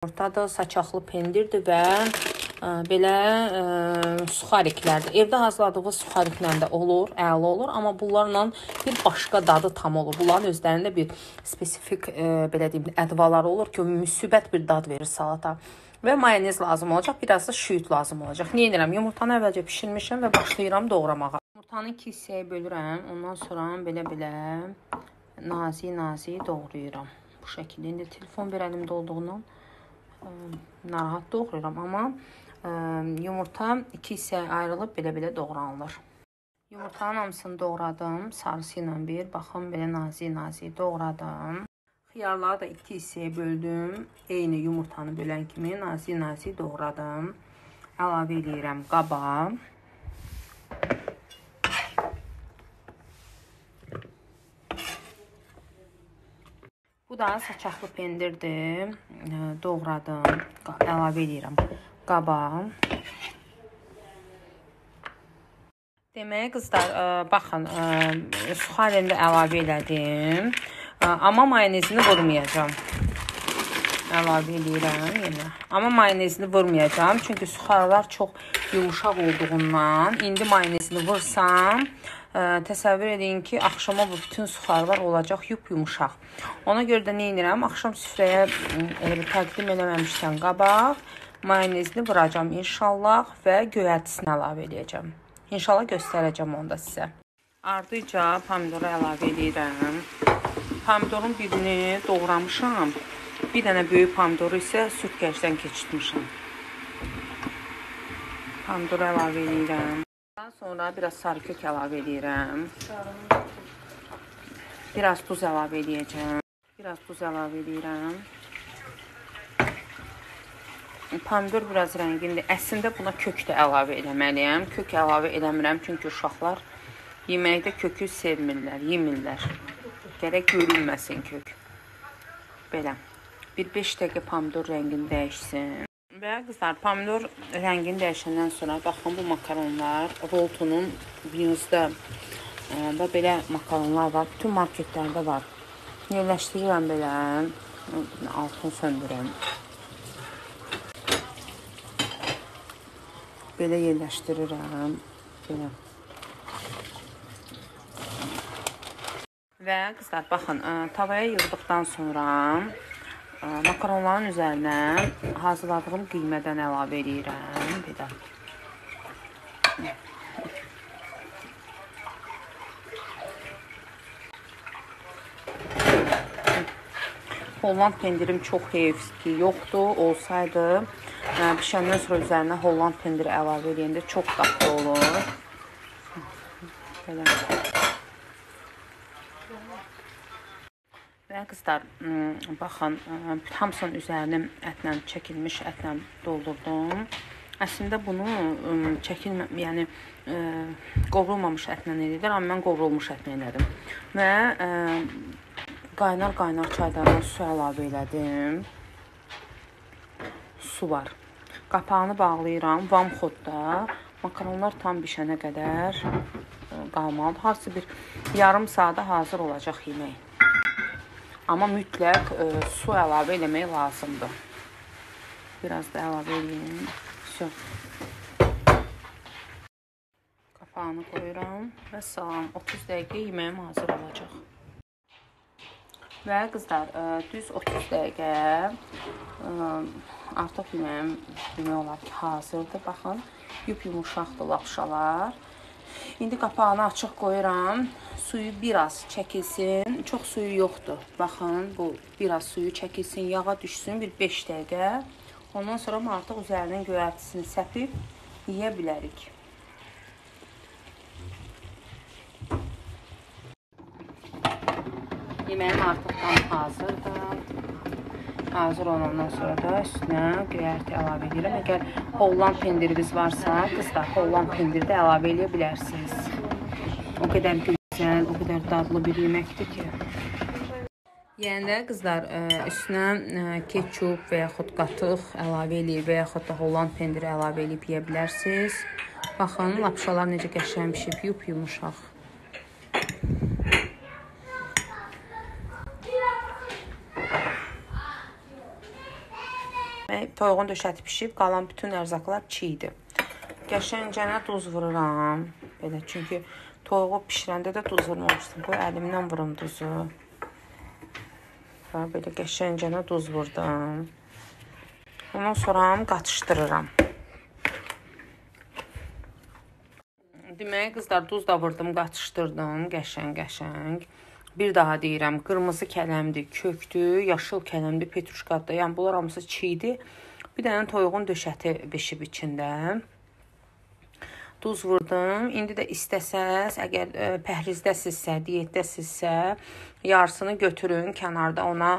Ortada saçaqlı pendirdir və ə, belə ə, suxariklərdir. Evdə hazırladığınız suxariklə də olur, əla olur, amma bunlarla bir başqa dadı tam olur. Bunların özlərində bir spesifik ə, belə deyim, ədvaları olur ki, müsbət bir dad verir salata. Və mayonez lazım olacaq, biraz da şüyüt lazım olacaq. Nə edirəm? Yumurtanı əvvəlcə bişirmişəm və başlayıram doğramağa. Yumurtanı iki hissəyə bölürəm. Ondan sonra belə-belə nazik-nazik doğrayıram. Bu şəkildə. İndi telefon bir əlimdə olduğundan narahat doğrayıram, amma ə, yumurta iki hissəyə ayrılıb belə-belə doğranılır. Yumurtanın hamısını doğradım, sarısı ilə bir, baxın belə nazik-nazik doğradım. Xiyarları da iki hissəyə böldüm. Eyni yumurtanı bölən kimi nazik-nazik doğradım. Əlavə edirəm qaba. Da saçaqlı pendirdir. Doğradım. Əlavə edirəm qaba. Deməli qızlar, ə, baxın, ə, suxarini də əlavə elədim. Amma mayonezini vurmayacağam. Əlavə edirəm yenə. Amma mayonezini vurmayacağam, çünki suxarlar çox yumşaq olduğundan indi mayonezini vursam, ə, təsəvvür edin ki, axşama bu bütün suxarlar olacaq yup-yumşaq. Ona görə də nə edirəm? Axşam süfrəyə elə bir təqdim eləməmişdən qabaq mayonezini vuracağam inşallah və göyərtisini əlavə edəcəm. İnşallah göstərəcəm onu da sizə. Ardıca pomidoru əlavə edirəm. Pomidorun birini doğramışam. Bir dənə böyük pomidoru isə sütkəcdən keçirtmişəm. Pomidoru əlavə edirəm. Daha sonra biraz sarı kök əlavə edirəm. Biraz duz əlavə edəcəm. Biraz duz əlavə edirəm. Pomidor biraz rəngindir. Əslində buna kök də əlavə eləməliyəm. Kök əlavə eləmirəm çünki uşaqlar yeməkdə kökü sevmirlər, yemirlər. Gərək görünməsin kök. Belə. Bir 5 dəqiqə pomidor rəngini dəyişsin. Və qızlar, pomidor rəngini dəyişəndən sonra baxın bu makaronlar Roltonun Binzdə və belə makaronlar var. Bütün marketlərdə var. Yerləşdirirəm belə. Altını söndürəm. Belə yerləşdirirəm. Belə. Və qızlar, baxın, ə, tavaya yığdıqdan sonra makaronların üzərinə hazırladığım qiymədən əlavə edirəm. Belə. Holland pendirim çox heyf ki, yoxdur. Olsaydı, ə, bişəndən sonra üzərinə Holland pendiri əlavə edəndə çox dadlı olur. Belə. Və qızlar, baxın, hamısının üzərini ətlə çəkilmiş ətlə doldurdum. Əslində bunu çəkilmə, yəni ə, qovrulmamış ətlə edirlər, amma mən qovrulmuş ətlə elədim. Və qaynar-qaynar çaydandan su əlavə elədim. Su var. Qapağını bağlayıram vamxodda. Makaronlar tam bişənə qədər qalmalıdır. Harsı bir yarım saata hazır olacaq yemək. Amma mütləq ə, su əlavə eləmək lazımdır. Biraz da əlavə edeyim. Sö. Qapağını qoyuram və salam 30 dəqiqə yeməyim hazır olacaq. Və qızlar, ə, düz 30 dəqiqə ə, artıq yeməyim demək olar ki, hazırdır. Baxın, yup yumuşaqdır lapşalar. İndi qapağını açıq qoyuram. Suyu biraz çəkilsin. Çox suyu yoxdur. Baxın, bu biraz suyu çəkilsin, yağa düşsün bir 5 dəqiqə. Ondan sonra artıq üzərindən göyərtisini səpib yeyə bilərik. Yeməyim artıq tam hazırdır. Hazır olandan sonra da üstünə göyərti əlavə edirəm. Əgər Holland pendiriniz varsa, qızlar, Holland pendiri də əlavə edə bilərsiniz. O qədər gözəl, o qədər dadlı bir yeməkdir ki. Yəni də qızlar, üstünə ketçup və yaxud qatıq əlavə eləyib və yaxud da Holland pendiri əlavə eləyib yeyə bilərsiniz. Baxın, lapşalar necə qəşəng pişib, yup-yumuşaq. Toyuğun döşəti pişib, qalan bütün ərzaqlar çiğ idi. Qəşəngcənə duz vururam. Belə çünki toyuğu bişirəndə də duz vurmamışdım. Qoy əlimdən vurum duzu. Və belə qəşəngcənə duz vurdum. Ondan sonra qatışdırıram. Deməli qızlar duz da vurdum, qatışdırdım, qəşəng-qəşəng. Bir daha deyirəm, qırmızı kələmdir, kökdür, yaşıl kələmdir, petruşkadır. Yəni bunlar hamısı çiğdir. Bir dənə toyuğun döşəti bişib içində. Duz vurdum. İndi də istəsəz, əgər ə, e, pəhrizdəsinizsə, diyetdəsinizsə, yarısını götürün kənarda ona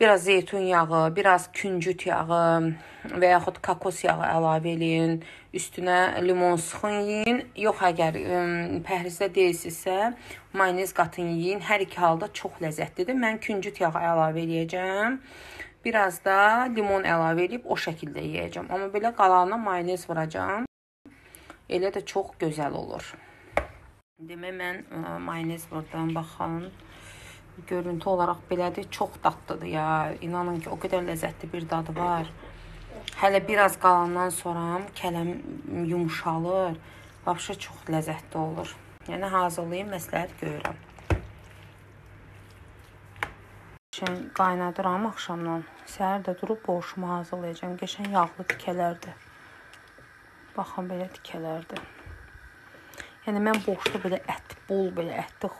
biraz zeytun yağı, biraz küncüt yağı və yaxud kokos yağı əlavə eləyin. Üstünə limon sıxın yeyin. Yox, əgər ə, pəhrizdə deyilsinizsə, mayonez qatın yeyin. Hər iki halda çox ləzzətlidir. Mən küncüt yağı əlavə eləyəcəm. Biraz da limon əlavə edib o şəkildə yeyəcəm. Amma belə qalanına mayonez vuracağam. Elə də çox gözəl olur. Demək mən ə, mayonez vurdum, baxın görüntü olaraq belədir. Çox dadlıdır ya. İnanın ki, o qədər ləzzətli bir dadı var. Hələ biraz qalandan sonra kələm yumşalır. Vəbşə çox ləzzətli olur. Yəni hazırlayım, məsləhət görürəm. Qəşəng qaynadıram axşamdan. Səhər də durub borşumu hazırlayacağam. Qəşəng yağlı tikələrdir. Baxın belə tikələrdir. Yəni mən borşda belə ət, bol belə ətli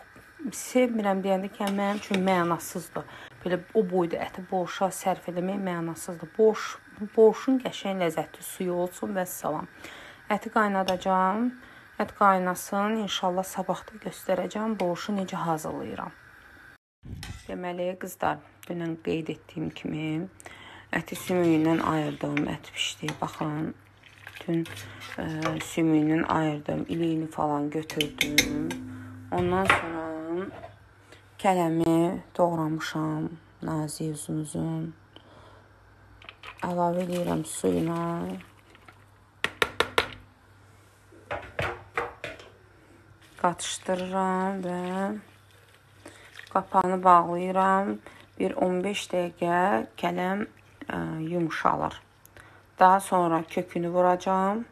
sevmirəm deyəndə ki, yəni mənim üçün mənasızdır. Belə o boyda əti borşa sərf eləmək mənasızdır. Borş borşun qəşəng ləzzətli suyu olsun və salam. Əti qaynadacağam. Ət qaynasın. İnşallah sabah da göstərəcəm borşu necə hazırlayıram. Deməli, qızlar, dünən qeyd etdiyim kimi əti sümüyündən ayırdım, ət bişdi. Baxın, bütün ə, e, sümüyündən ayırdım, iliyini falan götürdüm. Ondan sonra kələmi doğramışam, nazik uzun-uzun. Əlavə edirəm suyuna. Qatışdırıram və qapağını bağlayıram. Bir 15 dəqiqə kələm ə, yumşalır. Daha sonra kökünü vuracağam.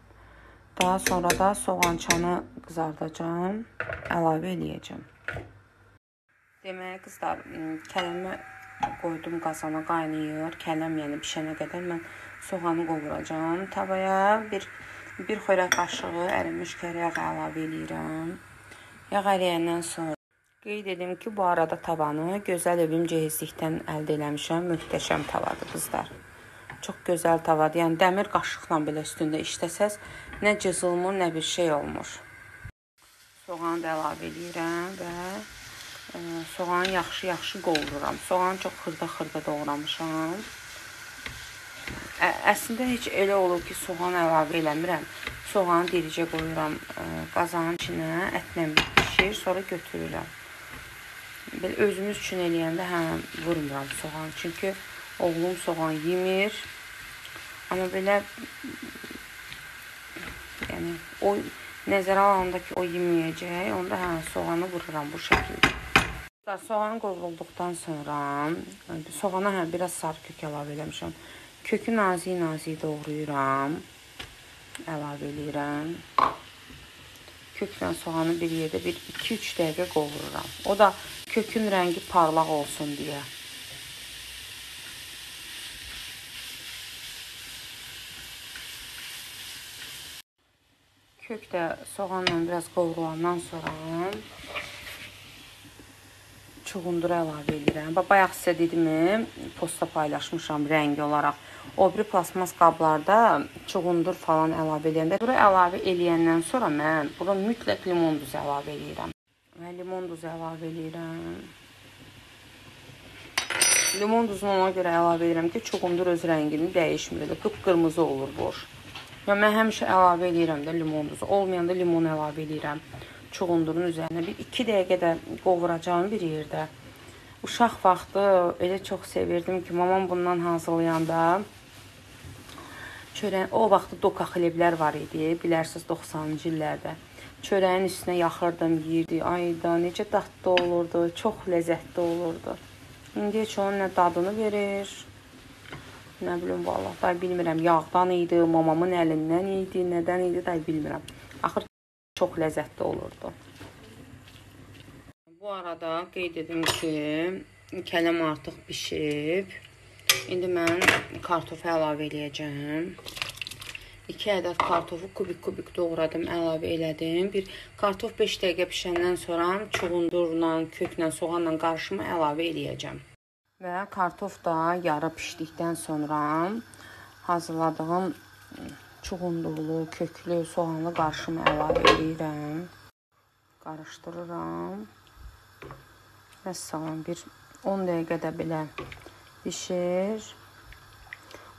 Daha sonra da soğançanı qızardacağam, əlavə eləyəcəm. Deməli qızlar, kələmi qoydum qazana qaynayır. Kələm yəni bişənə qədər mən soğanı qovuracağam. Tavaya bir bir xörək qaşığı ərimiş kərə yağı əlavə eləyirəm. Yağ əriyəndən sonra qeyd edim ki, bu arada tavanı gözəl evim cehizlikdən əldə eləmişəm. Möhtəşəm tavadır qızlar. Çox gözəl tavadır. Yəni dəmir qaşıqla belə üstündə işləsəz nə cızılmır, nə bir şey olmur. Soğanı da əlavə eləyirəm və soğanı yaxşı-yaxşı qovururam. Soğanı çox xırda-xırda doğramışam. Ə, əslində heç elə olur ki, soğan əlavə eləmirəm. Soğanı diricə qoyuram ə, qazanın içinə, ətlə bişir, sonra götürürəm. Belə özümüz üçün eləyəndə hə vurmuram soğan. Çünki oğlum soğan yemir. Amma belə yəni o nəzərə alanda ki, o yeməyəcək, onda hə soğanı vururam bu şəkildə. Soğan qovrulduqdan sonra soğana hə biraz sarı kök əlavə eləmişəm. Kökü nazik-nazik doğrayıram. Əlavə eləyirəm. Köklə soğanı bir yerdə bir 2-3 dəqiqə qovururam. O da kökün rəngi parlaq olsun deyə. Kök də soğanla biraz qovrulandan sonra çuğundur əlavə edirəm. Bax bayaq sizə dedimi, posta paylaşmışam rəngi olaraq. O biri plasmas qablarda çuğundur falan əlavə edəndə, bura əlavə eləyəndən sonra mən bura mütləq limon duzu əlavə eləyirəm. Və limon duzu əlavə eləyirəm. Limon duzunu ona görə əlavə edirəm ki, çuğundur öz rəngini dəyişmir. Qıpqırmızı olur boş. Yəni mən həmişə əlavə eləyirəm də limon duzu. Olmayanda limon əlavə eləyirəm çuğundurun üzərinə bir 2 dəqiqə də qovuracağım bir yerdə. Uşaq vaxtı elə çox sevirdim ki, mamam bundan hazırlayanda çörək o vaxtı doka xleblər var idi, bilərsiniz 90-cı illərdə. Çörəyin üstünə yaxırdım, yeyirdi. Ay da necə dadlı olurdu, çox ləzzətli olurdu. İndi heç onun nə dadını verir, Nə bilim vallahi day bilmirəm. Yağdan idi, mamamın əlindən idi, nədən idi day bilmirəm. Axır çox ləzzətli olurdu. Bu arada qeyd edim ki, kələm artıq bişib. İndi mən kartofu əlavə eləyəcəm. 2 ədəd kartofu kubik-kubik doğradım, əlavə elədim. Bir kartof 5 dəqiqə bişəndən sonra çuğundurla, köklə, soğanla qarışımı əlavə eləyəcəm. Və kartof da yarı bişdikdən sonra hazırladığım çuğundurlu, köklü, soğanlı qarışımı əlavə edirəm. Qarışdırıram. Vəssalam bir 10 dəqiqədə belə bişir.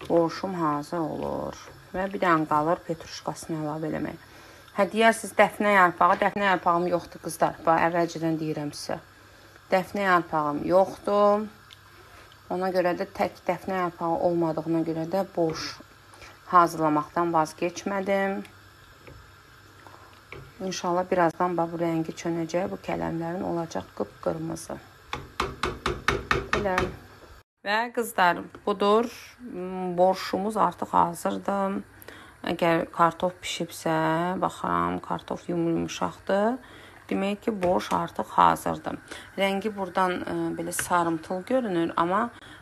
Borşum hazır olur. Və bir dənə qalır petruşkasını əlavə eləmək. Hə deyərsiniz dəfnə yarpağı, dəfnə yarpağım yoxdur qızlar. Bax əvvəlcədən deyirəm sizə. Dəfnə yarpağım yoxdur. Ona görə də tək dəfnə yarpağı olmadığına görə də borş hazırlamaqdan vaz keçmədim. İnşallah birazdan bax bu rəngi çönəcək. Bu kələmlərin olacaq qıpqırmızı. Belə. Və qızlar, budur. Borşumuz artıq hazırdır. Əgər kartof bişibsə, baxıram, kartof yumuşaqdır. Demək ki, borş artıq hazırdır. Rəngi burdan ə, e, belə sarımtıl görünür, amma ə,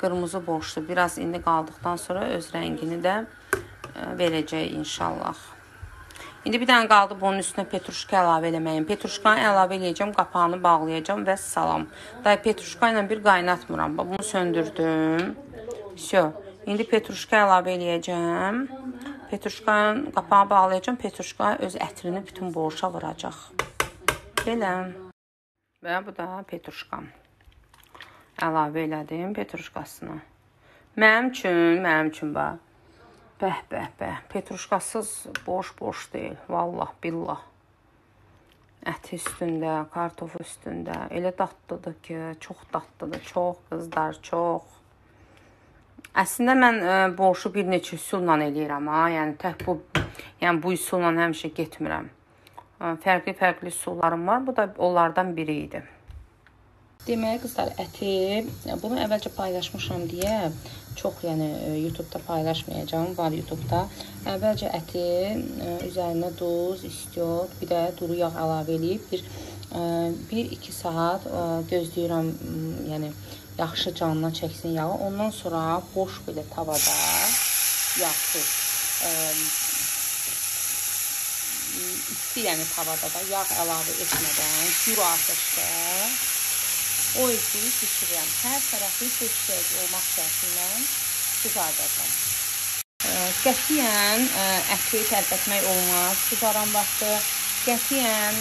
qırmızı borşdur. Biraz indi qaldıqdan sonra öz rəngini də ə, e, verəcək inşallah. İndi bir dənə qaldı bunun üstünə petruşka əlavə eləməyim. Petruşkanı əlavə eləyəcəm, qapağını bağlayacağam və salam. Day petruşka ilə bir qaynatmıram. Bunu söndürdüm. Всё. İndi petruşka əlavə eləyəcəm. Petruşkanın qapağı bağlayacağam. Petruşka öz ətrini bütün borşa vuracaq. Belə. Və bu da petruşkam. Əlavə elədim petruşkasını. Mənim üçün, mənim üçün bax. Bəh, bəh, bəh. Petruşkasız boş-boş deyil. Vallah, billah. Əti üstündə, kartofu üstündə. Elə dadlıdır ki, çox dadlıdır. Çox qızlar, çox. Əslində mən ə, e, borşu bir neçə üsulla eləyirəm ha. Yəni tək bu, yəni bu üsulla həmişə getmirəm. Fərqli-fərqli üsullarım var. Bu da onlardan biri idi. Deməli qızlar, əti bunu əvvəlcə paylaşmışam deyə çox, yəni e, YouTube-da paylaşmayacağam, var YouTube-da. Əvvəlcə əti e, üzərinə duz, istiot, bir də duru yağ əlavə eləyib bir 1-2 e, saat gözləyirəm, yəni yaxşı canına çəksin yağı. Ondan sonra boş belə tavada yağsız isti yəni tavada da yağ əlavə etmədən gür atışda o özlüyü bişirirəm. Hər tərəfi 5 dəqiqə olmaq şərti ilə qızardacam. Qətiyyən əti tərpətmək olmaz. Qızaran vaxtı qətiyyən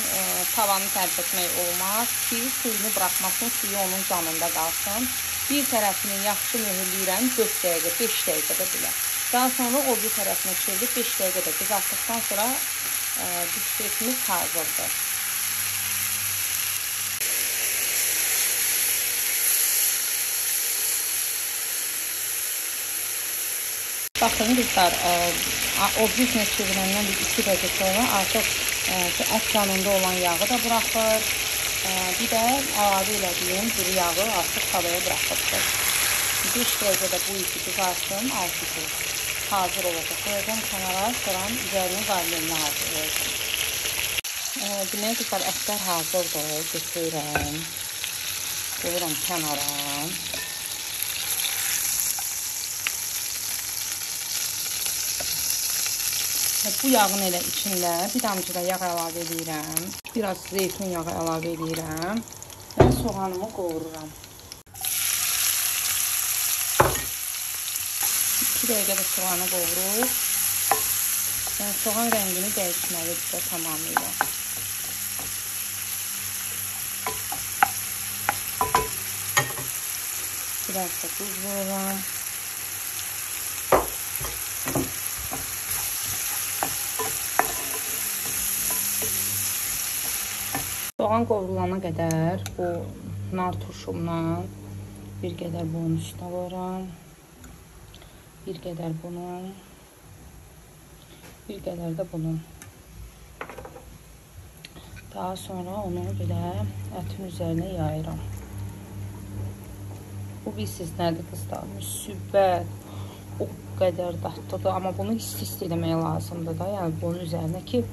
tavanı tərpətmək olmaz ki, suyunu buraxmasın, suyu onun canında qalsın. Bir tərəfini yaxşı mühürləyirəm 4 dəqiqə, 5 dəqiqədə belə. Daha sonra o bir tərəfinə çevirib 5 dəqiqədə qızartdıqdan sonra biftekimiz hazırdır. Baxın qızlar, o bizlə çevirəndən bir 2 dəqiqə sonra artıq ki, ət yanında olan yağı da buraxır. Bir də əlavə elədiyim duru yağı artıq tavaya buraxıbdır. 5 dəqiqədə bu işi qızarsın, altı ki, hazır olacaq. Qoyacağım kənara, sonra üzərini qarnını hazırlayacağım. Demək qızlar, ətlər hazırdır. Götürürəm. Qoyuram kənara. Bu yağın elə içində bir damcı da yağ əlavə edirəm. Biraz zeytun yağı əlavə edirəm və soğanımı qovururam. 2 dəqiqə də soğanı qovurub. Yəni soğan rəngini dəyişməlidir də tamamilə. Biraz da tuz vururam. Soğan qovrulana qədər bu nar turşumdan bir qədər bunun üstünə qoyuram. Bir qədər bunun. Bir qədər də bunun. Daha sonra onu belə ətin üzərinə yayıram. Bu bilirsiniz nədir qızlar? Müsibət. o qədər dadlıdır, amma bunu isti-isti eləmək lazımdır da, yəni bunun üzərinə ki,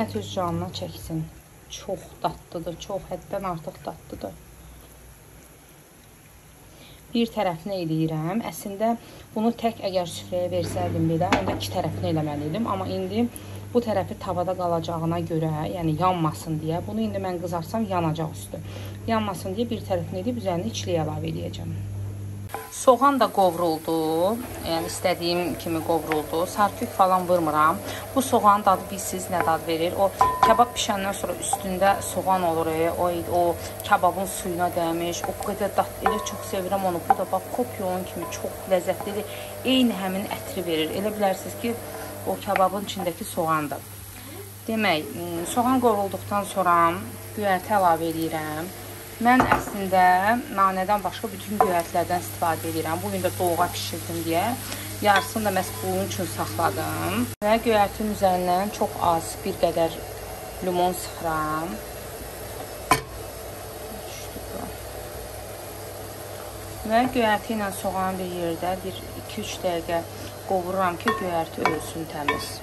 ət öz canına çəksin. Çox dadlıdır, çox həddən artıq dadlıdır bir tərəfini eləyirəm. Əslində bunu tək əgər süfrəyə versəydim belə, onda iki tərəfini eləməli idim, amma indi bu tərəfi tavada qalacağına görə, yəni yanmasın deyə, bunu indi mən qızarsam yanacaq üstü. Yanmasın deyə bir tərəfini edib üzərinə içliyə əlavə edəcəm. Soğan da qovruldu. Yəni istədiyim kimi qovruldu. Sarkük falan vurmuram. Bu soğanın dadı bilsiz nə dad verir? O kabab bişəndən sonra üstündə soğan olur. E, o o kababın suyuna dəymiş. O qədər dad elə çox sevirəm onu. Bu da bax kopyon kimi çox ləzzətlidir. Eyni həmin ətri verir. Elə bilərsiniz ki, o kababın içindəki soğandır. Demək, soğan qovrulduqdan sonra göyərti əlavə edirəm. Mən əslində nanədən başqa bütün göyərtlərdən istifadə edirəm. Bu gün də doğğa bişirdim deyə. Yarısını da məhz bunun üçün saxladım. Və göyərtin üzərindən çox az bir qədər limon sıxıram. Və göyərti ilə soğanı bir yerdə bir 2-3 dəqiqə qovururam ki, göyərti ölsün təmiz.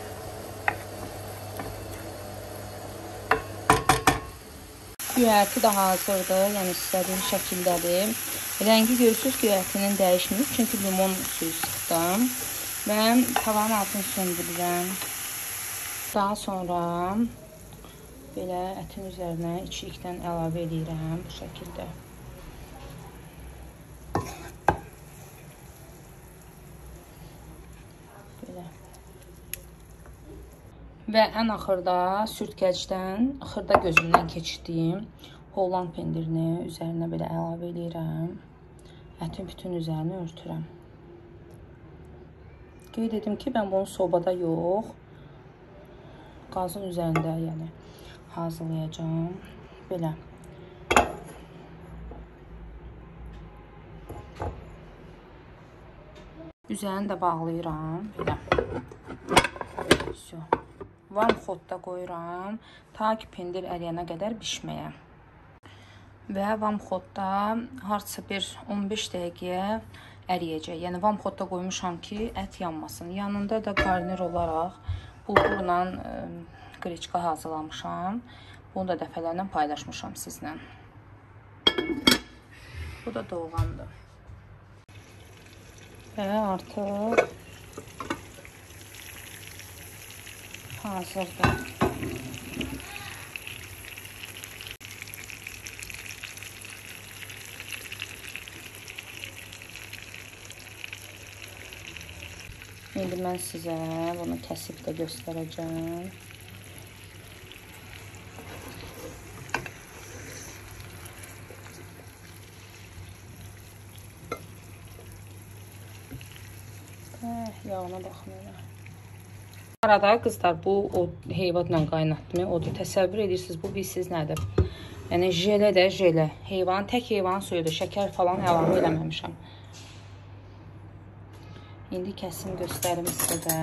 Göyərti də hazırdır, yəni istədiyim şəkildədir. Rəngi görürsünüz göyərtinin dəyişməyib, çünki limon suyu sıxdım. Və tavanın altını söndürürəm. Daha sonra belə ətin üzərinə içlikdən əlavə edirəm bu şəkildə. Və ən axırda sürtkəcdən xırda gözümdən keçirdiyim Holland pendirini üzərinə belə əlavə edirəm. Ətin bütün üzərini örtürəm. Qeyd edim ki, mən bunu sobada yox, qazın üzərində yəni hazırlayacağam. Belə. Üzərini də bağlayıram. Belə. Warm fodda qoyuram ta ki pendir əriyənə qədər bişməyə. Və vamxodda hardasa bir 15 dəqiqəyə əriyəcək. Yəni vamxodda qoymuşam ki, ət yanmasın. Yanında da qarnir olaraq bulgurla qriçka hazırlamışam. Bunu da dəfələrlə paylaşmışam sizlə. Bu da doğrandı. Və artıq hazırdır. İndi mən sizə bunu kəsib də göstərəcəm. Eh, yağına elə. Arada qızlar bu o heyvanla qaynatdım. O da təsəvvür edirsiniz bu bilsiz nədir? Yəni jele də jele. Heyvan tək heyvan suyudur. Şəkər falan əlavə eləməmişəm. İndi kəsim göstərim sizə də.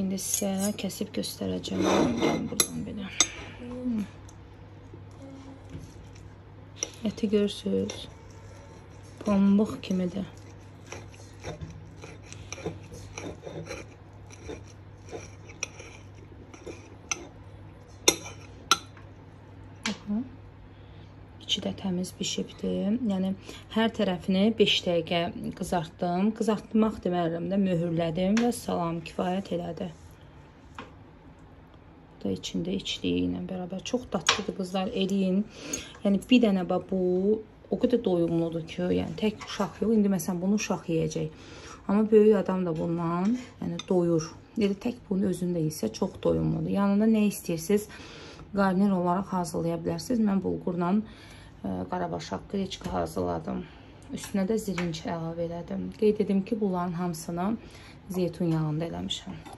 İndi sizə kəsib göstərəcəm. Gəlin buradan belə. Hmm. Əti görürsünüz. Pambıq kimidir. İçi də təmiz bişibdir. Yəni hər tərəfini 5 dəqiqə qızartdım. Qızartmaq demərəm də möhürlədim və salam kifayət elədi. Bu da içində içliyi ilə bərabər çox dadlıdır qızlar, eləyin. Yəni bir dənə bax bu o qədər doyumludur ki, yəni tək uşaq yox. İndi məsələn bunu uşaq yeyəcək. Amma böyük adam da bundan yəni doyur. Yəni tək bunun özündə isə çox doyumludur. Yanında nə istəyirsiniz? qarnir olaraq hazırlaya bilərsiniz. Mən bulqurla qarabaşaq qreçka hazırladım. Üstünə də zirinç əlavə elədim. Qeyd edim ki, bunların hamısını zeytun yağında eləmişəm.